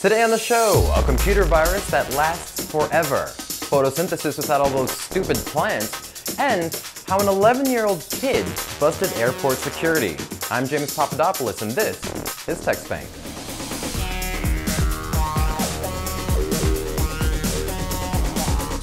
Today on the show, a computer virus that lasts forever, photosynthesis without all those stupid plants, and how an 11-year-old kid busted airport security. I'm James Papadopoulos, and this is TechSpank.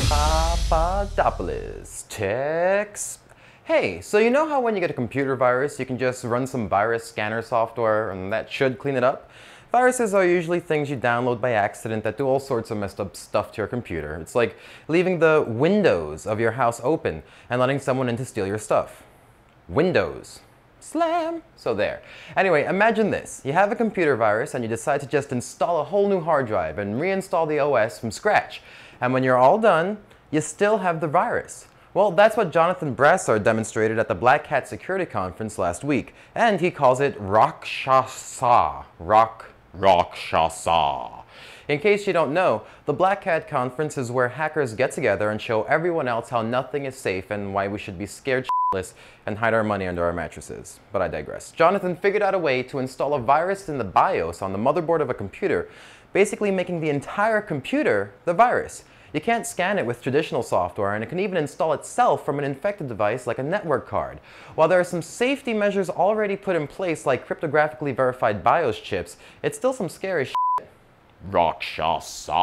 Papadopoulos, Tex. Hey, so you know how when you get a computer virus, you can just run some virus scanner software and that should clean it up? Viruses are usually things you download by accident that do all sorts of messed up stuff to your computer. It's like leaving the windows of your house open and letting someone in to steal your stuff. Windows. Slam! So there. Anyway, imagine this. You have a computer virus and you decide to just install a whole new hard drive and reinstall the OS from scratch. And when you're all done, you still have the virus. Well, that's what Jonathan Brossard demonstrated at the Black Hat Security Conference last week, and he calls it Rakshasa. Rock, Rakshasa. In case you don't know, the Black Hat Conference is where hackers get together and show everyone else how nothing is safe and why we should be scared shitless and hide our money under our mattresses. But I digress. Jonathan figured out a way to install a virus in the BIOS on the motherboard of a computer, basically making the entire computer the virus. You can't scan it with traditional software, and it can even install itself from an infected device like a network card. While there are some safety measures already put in place like cryptographically verified BIOS chips, it's still some scary shit. Rakshasa.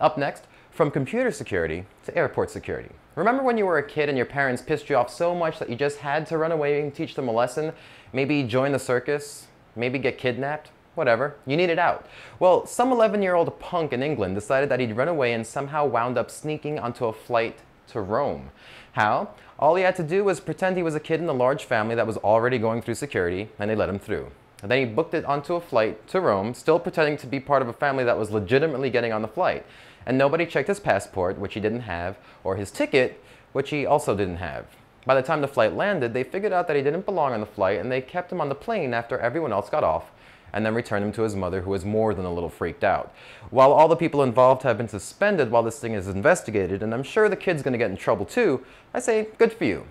Up next, from computer security to airport security. Remember when you were a kid and your parents pissed you off so much that you just had to run away and teach them a lesson? Maybe join the circus? Maybe get kidnapped? Whatever, you need it out. Well, some 11 year old punk in England decided that he'd run away and somehow wound up sneaking onto a flight to Rome. How? All he had to do was pretend he was a kid in a large family that was already going through security, and they let him through. And then he booked it onto a flight to Rome, still pretending to be part of a family that was legitimately getting on the flight. And nobody checked his passport, which he didn't have, or his ticket, which he also didn't have. By the time the flight landed, they figured out that he didn't belong on the flight, and they kept him on the plane after everyone else got off, and then returned him to his mother, who was more than a little freaked out. While all the people involved have been suspended while this thing is investigated, and I'm sure the kid's gonna get in trouble too, I say, good for you.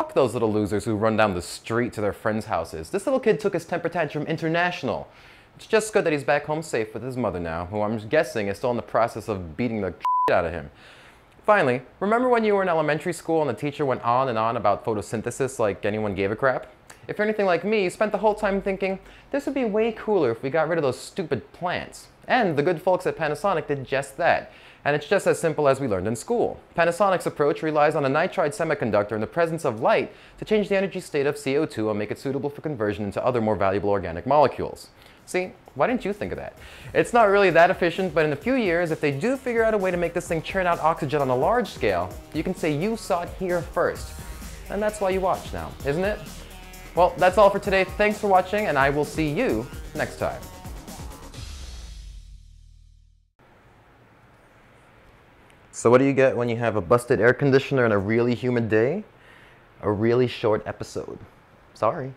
Fuck those little losers who run down the street to their friends' houses. This little kid took his temper tantrum international. It's just good that he's back home safe with his mother now, who I'm guessing is still in the process of beating the shit out of him. Finally, remember when you were in elementary school and the teacher went on and on about photosynthesis like anyone gave a crap? If you're anything like me, you spent the whole time thinking, this would be way cooler if we got rid of those stupid plants. And the good folks at Panasonic did just that. And it's just as simple as we learned in school. Panasonic's approach relies on a nitride semiconductor in the presence of light to change the energy state of CO2 and make it suitable for conversion into other more valuable organic molecules. See, why didn't you think of that? It's not really that efficient, but in a few years, if they do figure out a way to make this thing churn out oxygen on a large scale, you can say you saw it here first. And that's why you watch now, isn't it? Well, that's all for today. Thanks for watching, and I will see you next time. So what do you get when you have a busted air conditioner and a really humid day? A really short episode. Sorry.